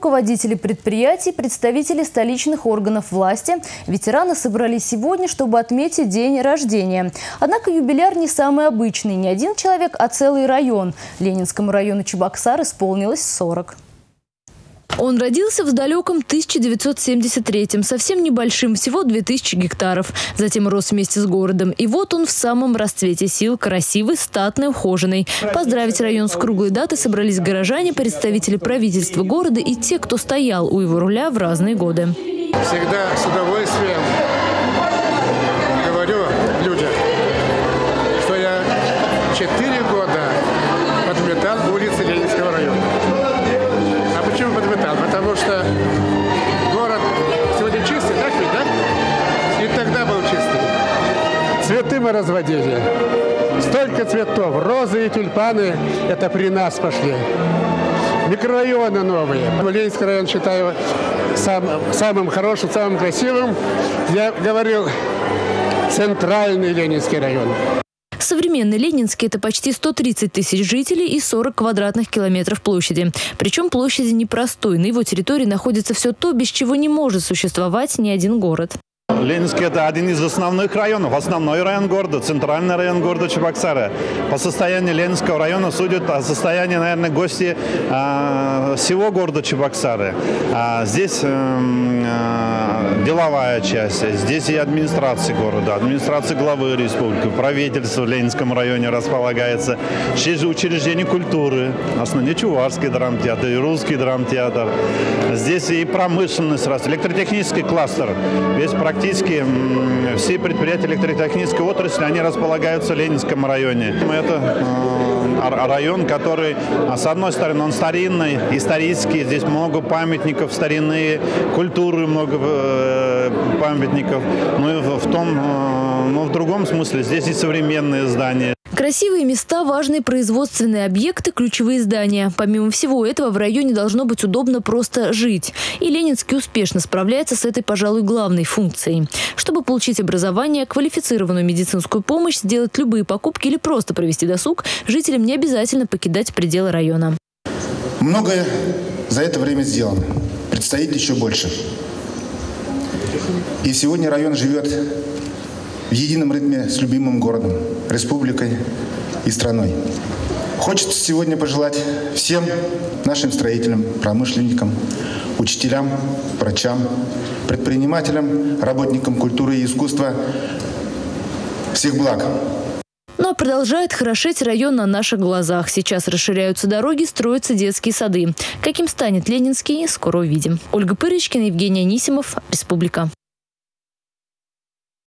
руководители предприятий, представители столичных органов власти. Ветераны собрались сегодня, чтобы отметить день рождения. Однако юбиляр не самый обычный. Не один человек, а целый район. Ленинскому району Чебоксар исполнилось 40. Он родился в далеком 1973-м, совсем небольшим, всего 2000 гектаров. Затем рос вместе с городом. И вот он в самом расцвете сил, красивый, статный, ухоженный. Поздравить район с круглой датой собрались горожане, представители правительства города и те, кто стоял у его руля в разные годы. Всегда с удовольствием говорю людям, что я четыре года подметал улицы Ленинского района. Потому что город сегодня чистый, так ведь, да? И тогда был чистый. Цветы мы разводили. Столько цветов. Розы и тюльпаны – это при нас пошли. Микрорайоны новые. Ленинский район считаю сам, самым хорошим, самым красивым. Я говорил, центральный Ленинский район. Современный Ленинский – это почти 130 тысяч жителей и 40 квадратных километров площади. Причем площади непростой. На его территории находится все то, без чего не может существовать ни один город. Ленинский – это один из основных районов, основной район города, центральный район города Чебоксары. По состоянию Ленинского района судят о состоянии, наверное, гости э, всего города Чебоксары. А здесь э, деловая часть, здесь и администрация города, администрация главы республики, правительство в Ленинском районе располагается, здесь учреждение культуры, основной Чувашский драмтеатр, и русский драмтеатр. Здесь и промышленность, электротехнический кластер, весь практически практически все предприятия электротехнической отрасли, они располагаются в Ленинском районе. Это э, район, который, а, с одной стороны, он старинный, исторический, здесь много памятников старинные, культуры много э, памятников, но и в том, э, но в другом смысле здесь и современные здания. Красивые места, важные производственные объекты, ключевые здания. Помимо всего этого, в районе должно быть удобно просто жить. И Ленинский успешно справляется с этой, пожалуй, главной функцией. Чтобы получить образование, квалифицированную медицинскую помощь, сделать любые покупки или просто провести досуг, жителям не обязательно покидать пределы района. Многое за это время сделано. Предстоит еще больше. И сегодня район живет в едином ритме с любимым городом, республикой и страной. Хочется сегодня пожелать всем нашим строителям, промышленникам, учителям, врачам, предпринимателям, работникам культуры и искусства всех благ. Но продолжает хорошеть район на наших глазах. Сейчас расширяются дороги, строятся детские сады. Каким станет Ленинский, скоро увидим. Ольга Пырочкина, Евгений Анисимов, Республика.